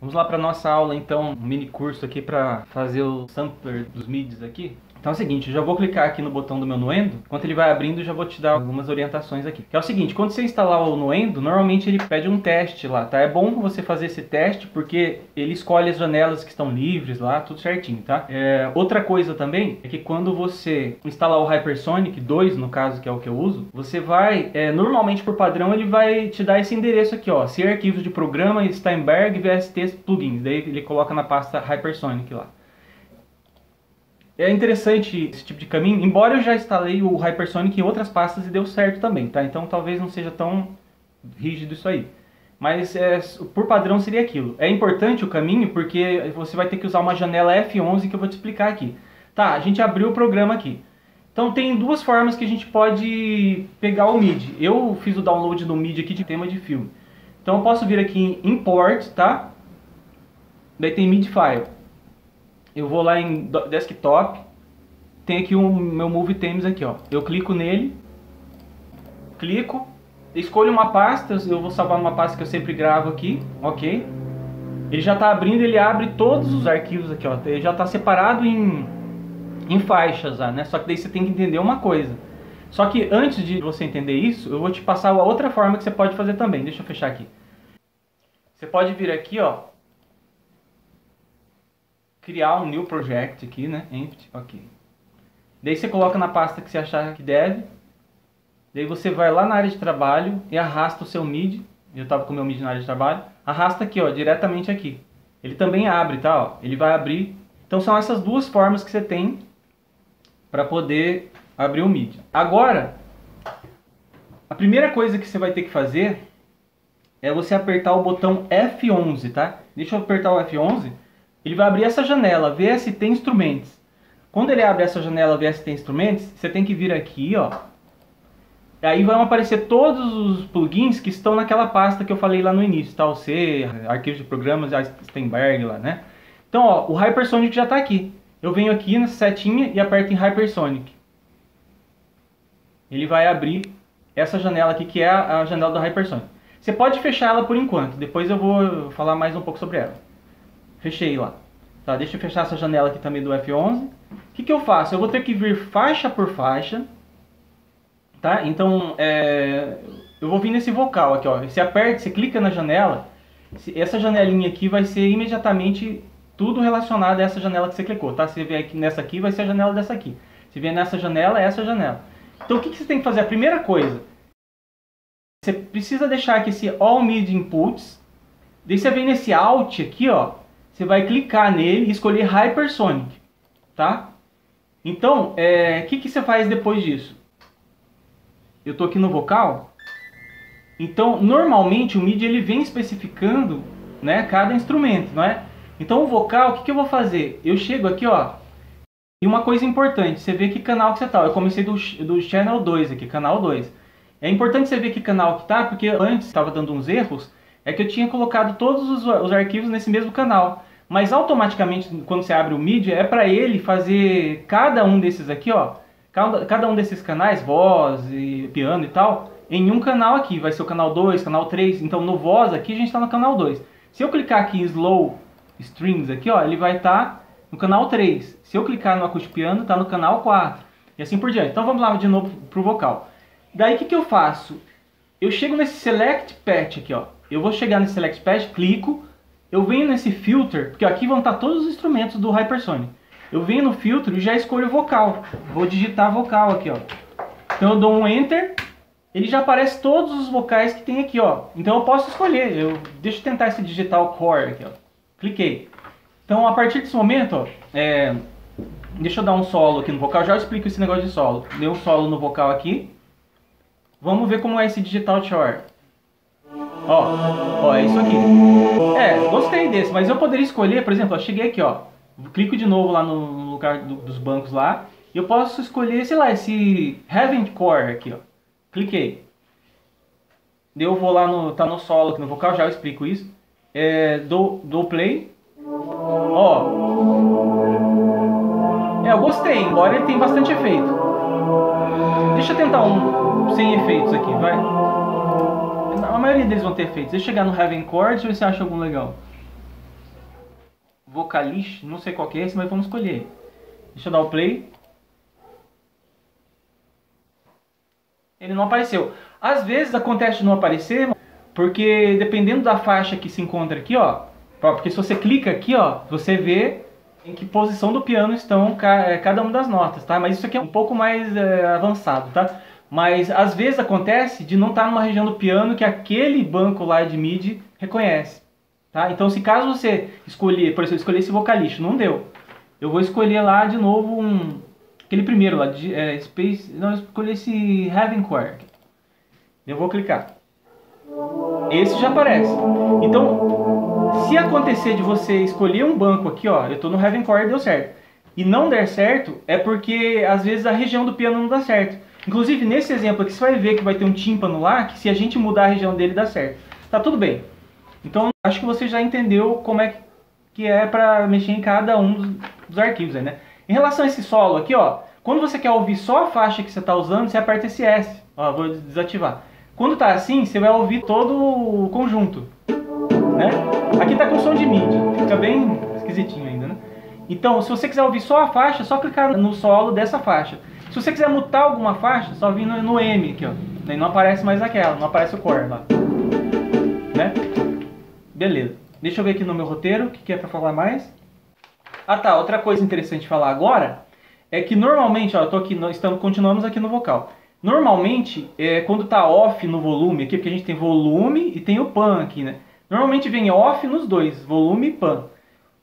Vamos lá para nossa aula então, um mini curso aqui para fazer o sampler dos MIDIs aqui. Então é o seguinte, eu já vou clicar aqui no botão do meu Nuendo. Enquanto ele vai abrindo, eu já vou te dar algumas orientações aqui. Que é o seguinte, quando você instalar o Nuendo, normalmente ele pede um teste lá, tá? É bom você fazer esse teste porque ele escolhe as janelas que estão livres lá, tudo certinho, tá? É, outra coisa também é que quando você instalar o Hypersonic 2, no caso, que é o que eu uso, você vai, é, normalmente por padrão, ele vai te dar esse endereço aqui, ó. Se arquivos de programa, Steinberg, VST plugins. Daí ele coloca na pasta Hypersonic lá. É interessante esse tipo de caminho, embora eu já instalei o Hypersonic em outras pastas e deu certo também, tá? Então talvez não seja tão rígido isso aí. Mas é, por padrão seria aquilo. É importante o caminho porque você vai ter que usar uma janela F11 que eu vou te explicar aqui. Tá, a gente abriu o programa aqui. Então tem duas formas que a gente pode pegar o MIDI. Eu fiz o download do MIDI aqui de tema de filme. Então eu posso vir aqui em Import, tá? Daí tem MIDI File eu vou lá em desktop, tem aqui o um, meu Movie Themes aqui, ó. Eu clico nele, clico, escolho uma pasta, eu vou salvar numa pasta que eu sempre gravo aqui, ok? Ele já está abrindo, ele abre todos os arquivos aqui, ó. Ele já está separado em, em faixas, né? Só que daí você tem que entender uma coisa. Só que antes de você entender isso, eu vou te passar outra forma que você pode fazer também. Deixa eu fechar aqui. Você pode vir aqui, ó, criar um new project aqui, né? Empty, ok. Daí você coloca na pasta que você achar que deve. Daí você vai lá na área de trabalho e arrasta o seu MIDI. Eu estava com o meu MIDI na área de trabalho. Arrasta aqui, ó, diretamente aqui. Ele também abre, tá? Ó, ele vai abrir. Então são essas duas formas que você tem para poder abrir o MIDI. Agora, a primeira coisa que você vai ter que fazer é você apertar o botão F11, tá? Deixa eu apertar o F11 ele vai abrir essa janela, VST Instrumentos. Quando ele abre essa janela VST Instrumentos, você tem que vir aqui, ó. Aí vão aparecer todos os plugins que estão naquela pasta que eu falei lá no início, tá? O C, arquivos de programas, a Steinberg lá, né? Então, ó, o Hypersonic já está aqui. Eu venho aqui nessa setinha e aperto em Hypersonic. Ele vai abrir essa janela aqui, que é a janela do Hypersonic. Você pode fechar ela por enquanto, depois eu vou falar mais um pouco sobre ela. Fechei lá. Tá, deixa eu fechar essa janela aqui também do F11. O que, que eu faço? Eu vou ter que vir faixa por faixa. Tá? Então, é, eu vou vir nesse vocal aqui. Ó. Você aperta, você clica na janela. Essa janelinha aqui vai ser imediatamente tudo relacionado a essa janela que você clicou. Tá? Se vier aqui nessa aqui, vai ser a janela dessa aqui. Se vier nessa janela, é essa janela. Então, o que, que você tem que fazer? A primeira coisa, você precisa deixar aqui esse All MIDI Inputs. Daí você vem nesse Alt aqui, ó você vai clicar nele e escolher Hypersonic, tá? Então, o é, que, que você faz depois disso? Eu estou aqui no vocal. Então, normalmente o MIDI ele vem especificando né, cada instrumento, não é? Então, o vocal, o que, que eu vou fazer? Eu chego aqui, ó, e uma coisa importante, você vê que canal que você está. Eu comecei do, do Channel 2 aqui, canal 2. É importante você ver que canal que tá, porque antes estava dando uns erros, é que eu tinha colocado todos os, os arquivos nesse mesmo canal. Mas automaticamente, quando você abre o MIDI, é para ele fazer cada um desses aqui, ó, cada, cada um desses canais, voz e piano e tal, em um canal aqui. Vai ser o canal 2, canal 3. Então no voz aqui a gente está no canal 2. Se eu clicar aqui em slow strings aqui, ó, ele vai estar tá no canal 3. Se eu clicar no acústico piano, está no canal 4. E assim por diante. Então vamos lá de novo pro vocal. Daí o que, que eu faço? Eu chego nesse select patch aqui, ó. Eu vou chegar nesse select patch, clico, eu venho nesse filter, porque aqui vão estar todos os instrumentos do Hypersonic. Eu venho no filtro e já escolho vocal. Vou digitar vocal aqui, ó. Então eu dou um Enter, ele já aparece todos os vocais que tem aqui, ó. Então eu posso escolher. Eu, deixa eu tentar esse digital core aqui, ó. Cliquei. Então a partir desse momento, ó, é, deixa eu dar um solo aqui no vocal. Já explico esse negócio de solo. Dei um solo no vocal aqui. Vamos ver como é esse digital core. Ó, ó, é isso aqui. É, gostei desse, mas eu poderia escolher, por exemplo, eu cheguei aqui, ó. Clico de novo lá no lugar do, dos bancos lá. E eu posso escolher, sei lá, esse Heaven Core aqui, ó. Cliquei. Eu vou lá no. tá no solo aqui no vocal, já eu explico isso. É, dou, dou play. Ó. É, eu gostei, embora ele tenha bastante efeito. Deixa eu tentar um sem efeitos aqui, vai. A maioria deles vão ter efeitos. Eu chegar no Heaven Chords ver se acha algum legal. Vocalish, não sei qual que é esse, mas vamos escolher. Deixa eu dar o play. Ele não apareceu. Às vezes acontece de não aparecer, porque dependendo da faixa que se encontra aqui, ó, porque se você clica aqui, ó, você vê em que posição do piano estão é, cada uma das notas, tá? Mas isso aqui é um pouco mais é, avançado, tá? Mas às vezes acontece de não estar numa região do piano que aquele banco lá de MIDI reconhece, tá? Então se caso você escolher, por exemplo, escolher esse vocalista, não deu. Eu vou escolher lá de novo um aquele primeiro lá de é, Space, não, eu escolhi esse Heaven Quark. Eu vou clicar. Esse já aparece. Então, se acontecer de você escolher um banco aqui, ó, eu estou no Heaven Core deu certo. E não der certo é porque às vezes a região do piano não dá certo. Inclusive nesse exemplo aqui você vai ver que vai ter um tímpano lá que se a gente mudar a região dele dá certo. Tá tudo bem. Então acho que você já entendeu como é que é para mexer em cada um dos, arquivos aí, né? Em relação a esse solo aqui, ó, quando você quer ouvir só a faixa que você está usando, você aperta esse S. Ó, vou desativar. Quando tá assim, você vai ouvir todo o conjunto, né? Aqui tá com som de MIDI, fica bem esquisitinho ainda, né? Então, se você quiser ouvir só a faixa, é só clicar no solo dessa faixa. Se você quiser mutar alguma faixa, só vir no, no M aqui, ó. Daí não aparece mais aquela, não aparece o core lá. Né? Beleza. Deixa eu ver aqui no meu roteiro, o que, que é pra falar mais. Ah tá, outra coisa interessante falar agora é que normalmente, ó, eu tô aqui, nós estamos, continuamos aqui no vocal. Normalmente, é, quando está off no volume, aqui porque a gente tem volume e tem o pan aqui, né? Normalmente vem off nos dois, volume e pan.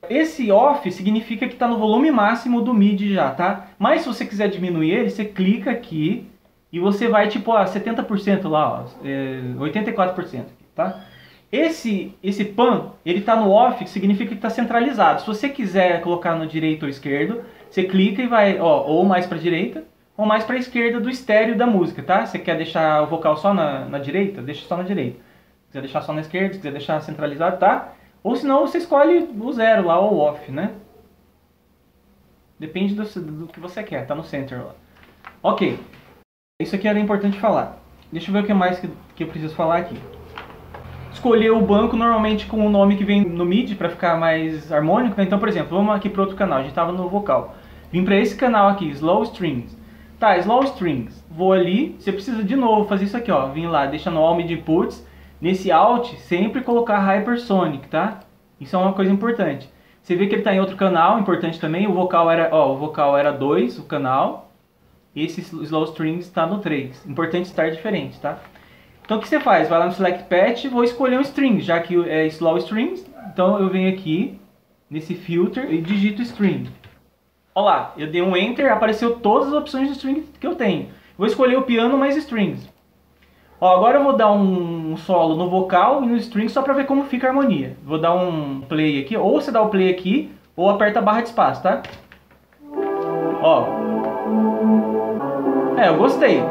Esse off significa que está no volume máximo do MIDI já, tá? Mas se você quiser diminuir ele, você clica aqui e você vai tipo a 70% lá, ó, é, 84%, tá? Esse, esse pan, ele está no off, que significa que está centralizado. Se você quiser colocar no direito ou esquerdo, você clica e vai, ó, ou mais para direita ou mais para esquerda do estéreo da música, tá? Você quer deixar o vocal só na, na direita? Deixa só na direita. Se quiser deixar só na esquerda, se quiser deixar centralizado, tá? Ou senão você escolhe o zero lá, ou off, né? Depende do, do que você quer, tá no center lá. Ok. Isso aqui era importante falar. Deixa eu ver o que mais que, que eu preciso falar aqui. Escolher o banco normalmente com o nome que vem no MIDI para ficar mais harmônico. Né? Então, por exemplo, vamos aqui para outro canal. A gente estava no vocal. Vim para esse canal aqui, Slow Strings. Tá, slow strings. Vou ali, você precisa de novo fazer isso aqui, ó. Vim lá, deixa no all mid inputs. Nesse alt, sempre colocar hypersonic, tá? Isso é uma coisa importante. Você vê que ele está em outro canal, importante também. O vocal era, ó, o vocal era 2, o canal. Esse slow strings está no 3. Importante estar diferente, tá? Então o que você faz? Vai lá no select patch, vou escolher um string, já que é slow strings. Então eu venho aqui nesse filter e digito string. Olá, eu dei um Enter, apareceu todas as opções de string que eu tenho. Vou escolher o piano mais strings. Ó, agora eu vou dar um solo no vocal e no string só para ver como fica a harmonia. Vou dar um play aqui, ou você dá o play aqui, ou aperta a barra de espaço, tá? Ó. É, eu gostei.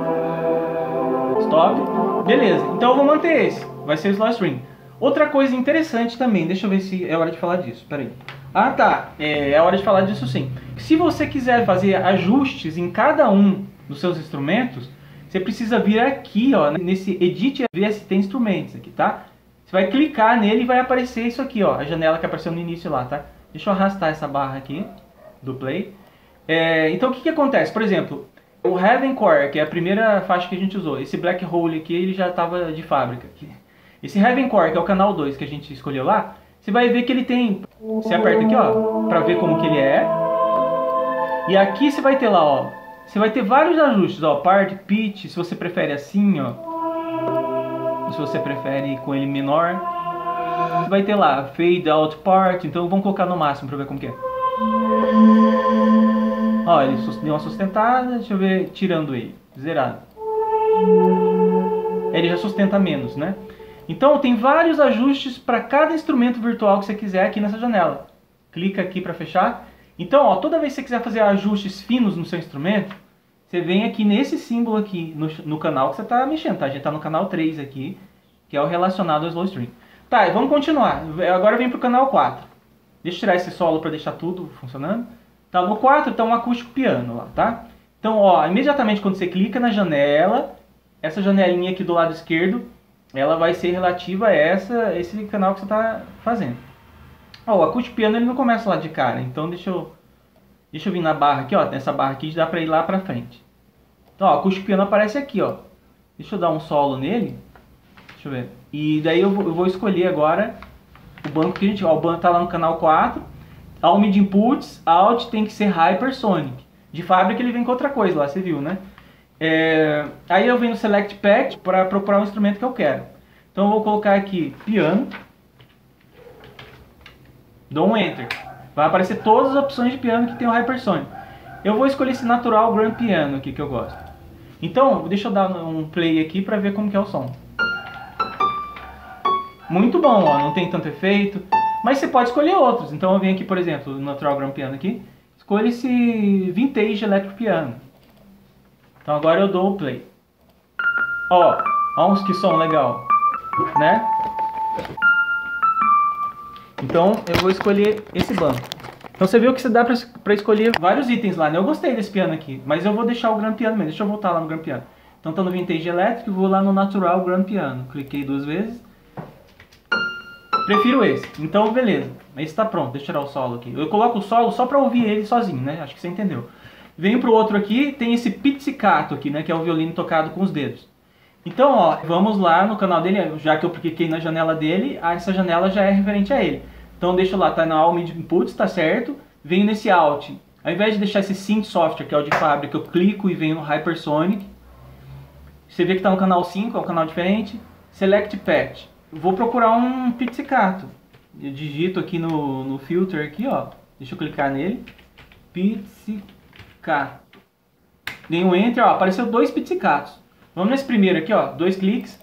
Stop. Beleza, então eu vou manter esse. Vai ser o slow string. Outra coisa interessante também, deixa eu ver se é hora de falar disso, peraí. Ah tá, é, é hora de falar disso sim. Se você quiser fazer ajustes em cada um dos seus instrumentos, você precisa vir aqui, ó, nesse Edit VST Instrumentos aqui, tá? Você vai clicar nele e vai aparecer isso aqui, ó, a janela que apareceu no início lá, tá? Deixa eu arrastar essa barra aqui do play. É, então o que, que acontece? Por exemplo, o Heaven Core, que é a primeira faixa que a gente usou, esse Black Hole aqui, ele já estava de fábrica. Aqui. Esse Heaven Core, que é o canal 2 que a gente escolheu lá, você vai ver que ele tem... Você aperta aqui, ó, pra ver como que ele é. E aqui você vai ter lá, ó, você vai ter vários ajustes, ó, part, pitch, se você prefere assim, ó. Se você prefere com ele menor. Você vai ter lá, fade out part, então vamos colocar no máximo pra ver como que é. Ó, ele deu uma sustentada, deixa eu ver, tirando ele, zerado. Ele já sustenta menos, né? Então tem vários ajustes para cada instrumento virtual que você quiser aqui nessa janela. Clica aqui para fechar. Então, ó, toda vez que você quiser fazer ajustes finos no seu instrumento, você vem aqui nesse símbolo aqui no, no canal que você está mexendo, tá? A gente está no canal 3 aqui, que é o relacionado ao slow string. Tá, vamos continuar. Agora vem para o canal 4. Deixa eu tirar esse solo para deixar tudo funcionando. Tá, no 4 está um acústico piano lá, tá? Então, ó, imediatamente quando você clica na janela, essa janelinha aqui do lado esquerdo ela vai ser relativa a essa, esse canal que você está fazendo. Ó, o acústico piano ele não começa lá de cara, então deixa eu deixa eu vir na barra aqui, ó, nessa barra aqui dá pra ir lá pra frente. Então, ó, o acústico piano aparece aqui, ó. Deixa eu dar um solo nele. Deixa eu ver. E daí eu vou, eu vou escolher agora o banco que a gente, ó, o banco tá lá no canal 4. All mid inputs, out tem que ser hypersonic. De fábrica ele vem com outra coisa lá, você viu, né? É, aí eu venho no Select Pack para procurar o instrumento que eu quero. Então eu vou colocar aqui piano. Dou um Enter. Vai aparecer todas as opções de piano que tem o Hypersonic. Eu vou escolher esse natural Grand Piano aqui que eu gosto. Então, deixa eu dar um play aqui para ver como que é o som. Muito bom, ó, não tem tanto efeito. Mas você pode escolher outros. Então eu venho aqui, por exemplo, no Natural Grand Piano aqui. Escolha esse Vintage Electric Piano. Então agora eu dou o play. Ó, ó uns que som legal, né? Então eu vou escolher esse banco. Então você viu que você dá para escolher vários itens lá, né? Eu gostei desse piano aqui, mas eu vou deixar o Grand Piano mesmo. Deixa eu voltar lá no Grand Piano. Então tô no Vintage Electric, vou lá no Natural Grand Piano. Cliquei duas vezes. Prefiro esse. Então beleza, esse está pronto. Deixa eu tirar o solo aqui. Eu coloco o solo só para ouvir ele sozinho, né? Acho que você entendeu. Venho pro outro aqui, tem esse pizzicato aqui, né, que é o violino tocado com os dedos. Então, ó, vamos lá no canal dele, já que eu cliquei na janela dele, essa janela já é referente a ele. Então deixa lá, tá na All Mid Inputs, tá certo? Venho nesse Alt. Ao invés de deixar esse Synth Software, que é o de fábrica, eu clico e venho no Hypersonic. Você vê que tá no canal 5, é um canal diferente. Select Patch. Vou procurar um pizzicato. Eu digito aqui no, no filter aqui, ó. Deixa eu clicar nele. Pizzicato. Dei um Enter, ó, apareceu dois pizzicatos. Vamos nesse primeiro aqui, ó, dois cliques.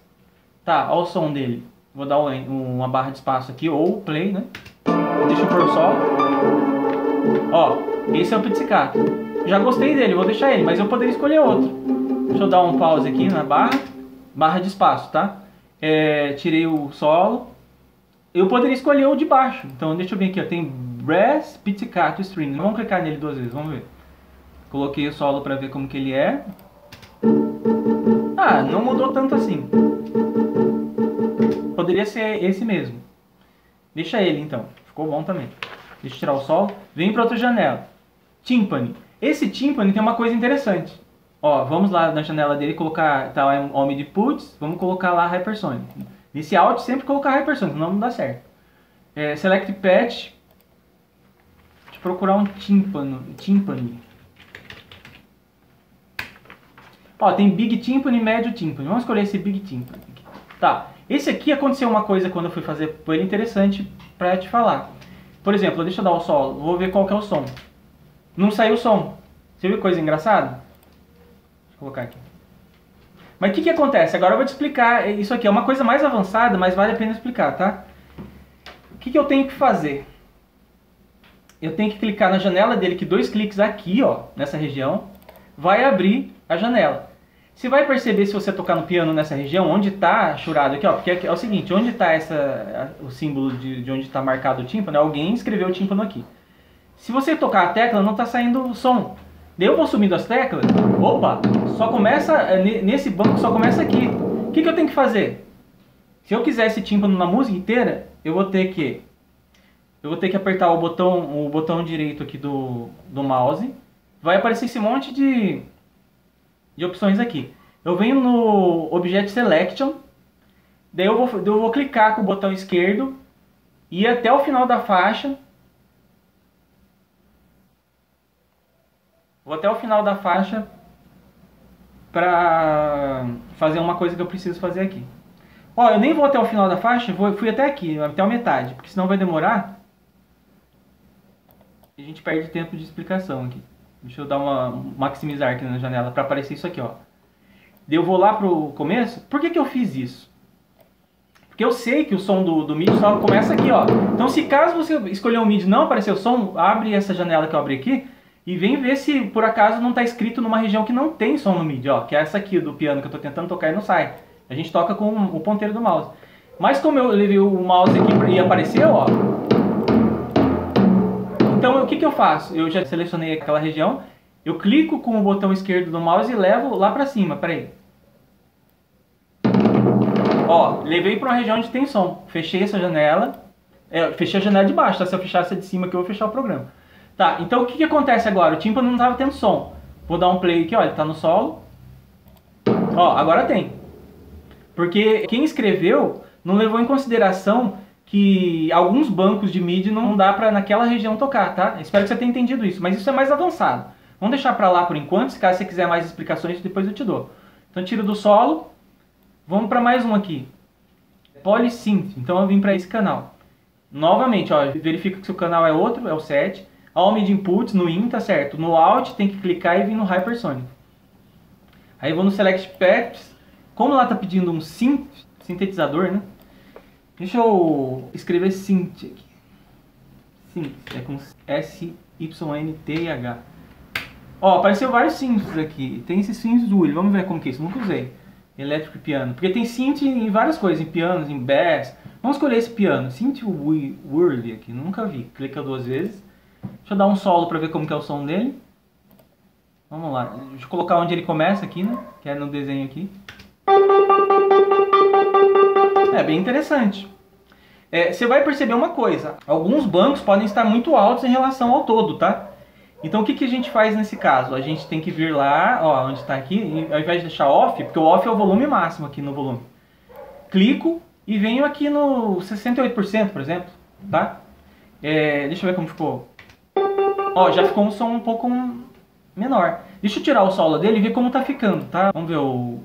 Tá, ó o som dele. Vou dar um, uma barra de espaço aqui, ou play, né? Deixa eu pôr o sol. Ó, esse é o pizzicato. Já gostei dele, vou deixar ele, mas eu poderia escolher outro. Deixa eu dar um pause aqui na barra. Barra de espaço, tá? É, tirei o solo. Eu poderia escolher o de baixo. Então deixa eu ver aqui, ó. Tem Brass Pizzicato String. Vamos clicar nele duas vezes, vamos ver. Coloquei o solo para ver como que ele é. Ah, não mudou tanto assim. Poderia ser esse mesmo. Deixa ele então. Ficou bom também. Deixa eu tirar o solo. Vem para outra janela. Timpani. Esse timpani tem uma coisa interessante. Ó, vamos lá na janela dele colocar tá, o MIDI Puts. Vamos colocar lá Hypersonic. Nesse Alt sempre colocar Hypersonic, não, não dá certo. É, select Patch. Deixa eu procurar um timpano, timpani. Ó, tem Big Timpani Médio Timpani. Vamos escolher esse Big Timpani. Tá, esse aqui aconteceu uma coisa quando eu fui fazer por ele interessante pra te falar. Por exemplo, deixa eu dar o solo, vou ver qual que é o som. Não saiu o som. Você viu coisa engraçada? Deixa eu colocar aqui. Mas o que, que acontece? Agora eu vou te explicar. Isso aqui é uma coisa mais avançada, mas vale a pena explicar, tá? O que, que eu tenho que fazer? Eu tenho que clicar na janela dele, que dois cliques aqui, ó, nessa região, vai abrir a janela. Você vai perceber se você tocar no piano nessa região, onde está churado aqui, ó, porque é o seguinte, onde está essa o símbolo de, de onde está marcado o tímpano, alguém escreveu o tímpano aqui. Se você tocar a tecla, não está saindo o som. Daí eu vou subindo as teclas, opa, só começa, é, nesse banco só começa aqui. O que, que eu tenho que fazer? Se eu quiser esse tímpano na música inteira, eu vou ter que eu vou ter que apertar o botão, o botão direito aqui do, do mouse. Vai aparecer esse monte de de opções aqui. Eu venho no Object Selection, daí eu vou, eu vou clicar com o botão esquerdo e até o final da faixa. Vou até o final da faixa para fazer uma coisa que eu preciso fazer aqui. Ó, eu nem vou até o final da faixa, vou, fui até aqui, até a metade, porque senão vai demorar. E a gente perde tempo de explicação aqui. Deixa eu dar uma maximizar aqui na janela para aparecer isso aqui, ó. Eu vou lá pro começo. Por que, que eu fiz isso? Porque eu sei que o som do, do MIDI só começa aqui, ó. Então, se caso você escolher um MIDI e não aparecer o som, abre essa janela que eu abri aqui e vem ver se por acaso não está escrito numa região que não tem som no MIDI, ó. Que é essa aqui do piano que eu estou tentando tocar e não sai. A gente toca com o ponteiro do mouse. Mas como eu levei o mouse aqui e apareceu, ó, então o que, que eu faço? Eu já selecionei aquela região, eu clico com o botão esquerdo do mouse e levo lá pra cima, peraí. Ó, levei para uma região onde tem som. Fechei essa janela. É, fechei a janela de baixo, tá? Se eu fechar essa de cima aqui, eu vou fechar o programa. Tá, então o que, que acontece agora? O tímpano não estava tendo som. Vou dar um play aqui, ó, ele tá no solo. Ó, agora tem. Porque quem escreveu não levou em consideração que alguns bancos de MIDI não dá para naquela região tocar, tá? Espero que você tenha entendido isso, mas isso é mais avançado. Vamos deixar para lá por enquanto, se caso você quiser mais explicações, depois eu te dou. Então tiro do solo, vamos para mais um aqui. Polysynth, então eu vim para esse canal. Novamente, ó, verifica que o canal é outro, é o 7. All Inputs no IN, tá certo. No Alt tem que clicar e vir no Hypersonic. Aí vou no Select Paths. Como lá tá pedindo um synth, sintetizador, né? Deixa eu escrever synth aqui. Synth, é com S-Y-N-T-H. Ó, apareceu vários synths aqui. Tem esses synths do Willy, vamos ver como que é isso. Nunca usei. Elétrico piano. Porque tem synth em várias coisas, em pianos, em bass. Vamos escolher esse piano. Synth Whirly aqui, nunca vi. Clica duas vezes. Deixa eu dar um solo para ver como que é o som dele. Vamos lá. Deixa eu colocar onde ele começa aqui, né? Que é no desenho aqui. É bem interessante. É, você vai perceber uma coisa. Alguns bancos podem estar muito altos em relação ao todo, tá? Então o que, que a gente faz nesse caso? A gente tem que vir lá, ó, onde está aqui, ao invés de deixar off, porque o off é o volume máximo aqui no volume. Clico e venho aqui no 68%, por exemplo, tá? É, deixa eu ver como ficou. Ó, já ficou um som um pouco menor. Deixa eu tirar o solo dele e ver como tá ficando, tá? Vamos ver o...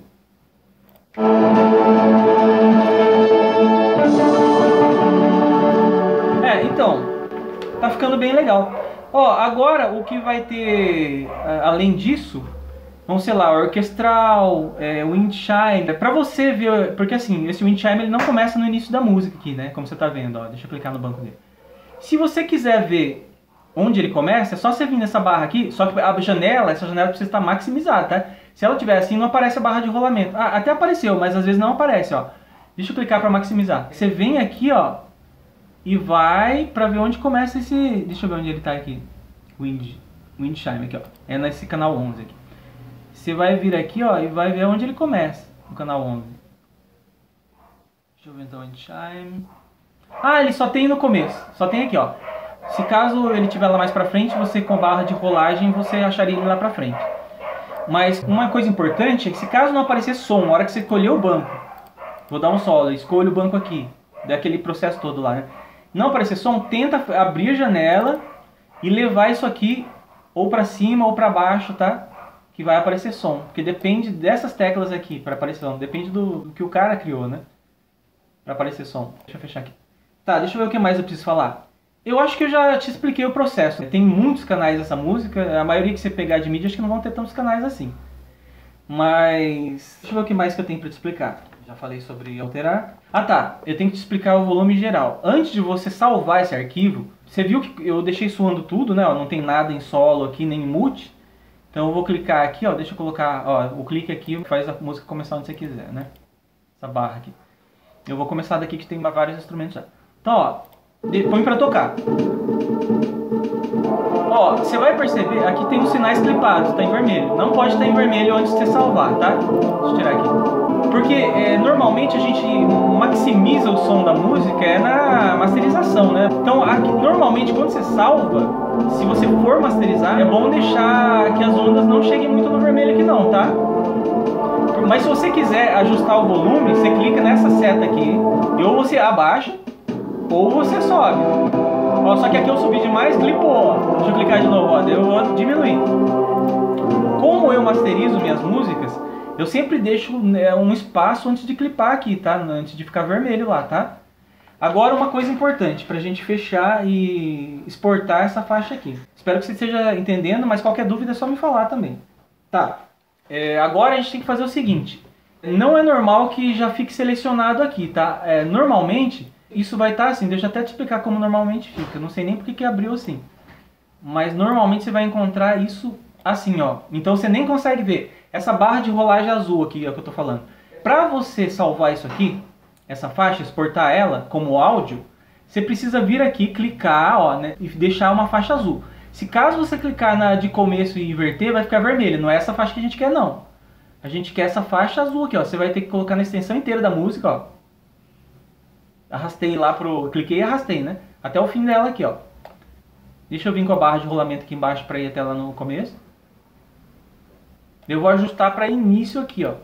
tá ficando bem legal. Ó, agora o que vai ter, além disso, vamos sei lá, orquestral, é, wind chime, é pra você ver, porque assim, esse wind chime ele não começa no início da música aqui, né, como você tá vendo, ó, deixa eu clicar no banco dele. Se você quiser ver onde ele começa, é só você vir nessa barra aqui, só que a janela, essa janela precisa estar maximizada, tá? Se ela tiver assim, não aparece a barra de rolamento. Ah, até apareceu, mas às vezes não aparece, ó. Deixa eu clicar para maximizar. Você vem aqui, ó, e vai para ver onde começa esse... Deixa eu ver onde ele tá aqui. Wind, Wind Chime aqui, ó. É nesse canal 11 aqui. Você vai vir aqui, ó, e vai ver onde ele começa, no canal 11. Deixa eu ver então, Wind Chime... Ah, ele só tem no começo. Só tem aqui, ó. Se caso ele tiver lá mais pra frente, você com barra de rolagem, você acharia ele lá pra frente. Mas uma coisa importante é que se caso não aparecer som, na hora que você escolher o banco, vou dar um solo, escolho o banco aqui, daquele processo todo lá, né? Não aparecer som, tenta abrir a janela e levar isso aqui ou para cima ou para baixo, tá? Que vai aparecer som, porque depende dessas teclas aqui para aparecer som, depende do, do que o cara criou, né? Para aparecer som. Deixa eu fechar aqui. Tá, deixa eu ver o que mais eu preciso falar. Eu acho que eu já te expliquei o processo. Tem muitos canais dessa música, a maioria que você pegar de mídia acho que não vão ter tantos canais assim. Mas deixa eu ver o que mais que eu tenho para te explicar. Já falei sobre alterar. Ah tá, eu tenho que te explicar o volume geral. Antes de você salvar esse arquivo, você viu que eu deixei suando tudo, né? Ó, não tem nada em solo aqui, nem em mute. Então eu vou clicar aqui, ó, deixa eu colocar, ó, o clique aqui faz a música começar onde você quiser, né? Essa barra aqui. Eu vou começar daqui que tem vários instrumentos já. Então, ó, põe pra tocar. Ó, você vai perceber, aqui tem os sinais clipados, tá em vermelho. Não pode estar em vermelho antes de você salvar, tá? Deixa eu tirar aqui. Porque é, normalmente a gente maximiza o som da música é na masterização, né? Então, aqui, normalmente quando você salva, se você for masterizar, é bom deixar que as ondas não cheguem muito no vermelho aqui não, tá? Mas se você quiser ajustar o volume, você clica nessa seta aqui, e ou você abaixa, ou você sobe. Ó, só que aqui eu subi demais, clipou. Deixa eu clicar de novo, ó, eu vou diminuir. Como eu masterizo minhas músicas, eu sempre deixo né, um espaço antes de clipar aqui, tá? Antes de ficar vermelho lá, tá? Agora uma coisa importante pra gente fechar e exportar essa faixa aqui. Espero que você esteja entendendo, mas qualquer dúvida é só me falar também. Tá, é, agora a gente tem que fazer o seguinte. Não é normal que já fique selecionado aqui, tá? É, normalmente isso vai estar tá assim, deixa eu até te explicar como normalmente fica. Não sei nem porque que abriu assim. Mas normalmente você vai encontrar isso assim, ó. Então você nem consegue ver. Essa barra de rolagem azul aqui, é o que eu tô falando. Para você salvar isso aqui, essa faixa, exportar ela como áudio, você precisa vir aqui, clicar, ó, né, e deixar uma faixa azul. Se caso você clicar na de começo e inverter, vai ficar vermelho. Não é essa faixa que a gente quer, não. A gente quer essa faixa azul aqui, ó. Você vai ter que colocar na extensão inteira da música, ó arrastei lá pro. Cliquei e arrastei, né? Até o fim dela aqui, ó. Deixa eu vir com a barra de rolamento aqui embaixo para ir até lá no começo. Eu vou ajustar para início aqui, ó.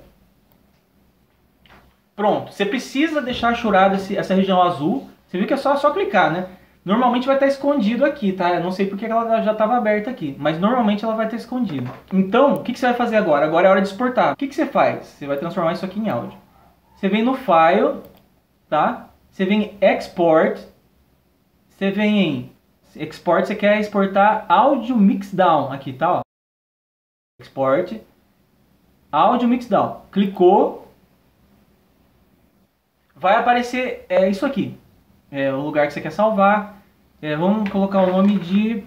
Pronto. Você precisa deixar churada essa região azul. Você viu que é só, só clicar, né? Normalmente vai estar escondido aqui, tá? Eu não sei porque ela já estava aberta aqui, mas normalmente ela vai estar escondida. Então, o que, que você vai fazer agora? Agora é hora de exportar. O que, que você faz? Você vai transformar isso aqui em áudio. Você vem no File, tá? Você vem em Export. Você vem em Export, você quer exportar áudio mixdown aqui, tá? Ó. Export. Áudio mixdown. Clicou. Vai aparecer é, isso aqui é, o lugar que você quer salvar. É, vamos colocar o nome de.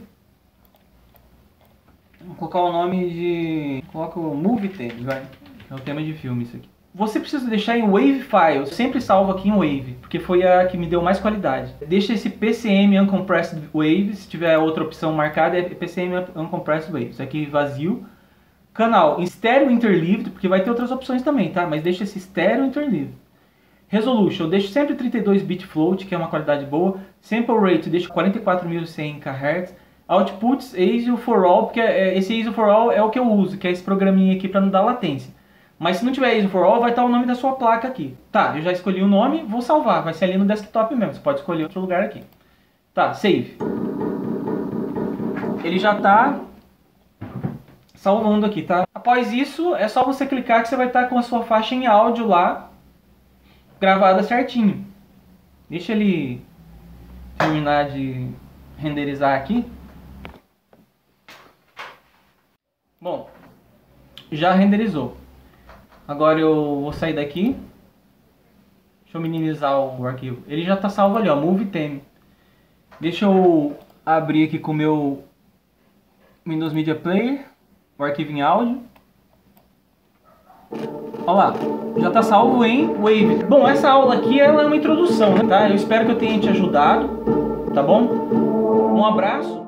Vamos colocar o nome de. Coloca o Movie Theme, vai. É o tema de filme isso aqui. Você precisa deixar em Wave File. Eu sempre salvo aqui em Wave, porque foi a que me deu mais qualidade. Deixa esse PCM Uncompressed Wave. Se tiver outra opção marcada, é PCM Uncompressed Wave. Isso aqui vazio. Canal em Stereo Interleaved, porque vai ter outras opções também, tá? Mas deixa esse Stereo Interleaved. Resolution, eu deixo sempre 32 bit float, que é uma qualidade boa. Sample rate, deixo 44.100 kHz. Outputs, ASIO for all, porque é, esse ASIO for all é o que eu uso, que é esse programinha aqui para não dar latência. Mas se não tiver ASIO for all, vai estar o nome da sua placa aqui. Tá, eu já escolhi o nome, vou salvar, vai ser ali no desktop mesmo, você pode escolher outro lugar aqui. Tá, save. Ele já está salvando aqui, tá? Após isso, é só você clicar que você vai estar com a sua faixa em áudio lá, gravada certinho. Deixa ele terminar de renderizar aqui. Bom, já renderizou. Agora eu vou sair daqui. Deixa eu minimizar o arquivo. Ele já está salvo ali, ó, Move Theme. Deixa eu abrir aqui com o meu Windows Media Player, o arquivo em áudio. Olha lá, já está salvo em Wave. Bom, essa aula aqui ela é uma introdução, tá? Eu espero que eu tenha te ajudado, tá bom? Um abraço.